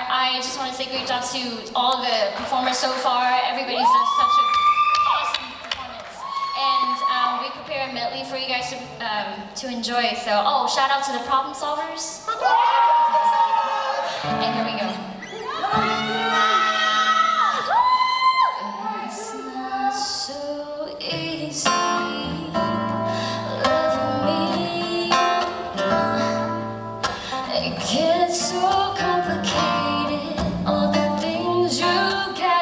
I just want to say great job to all the performers so far. Everybody's done such an awesome performance. And um, we prepare a medley for you guys to, um, to enjoy. So, oh, shout out to the problem solvers. And here we go.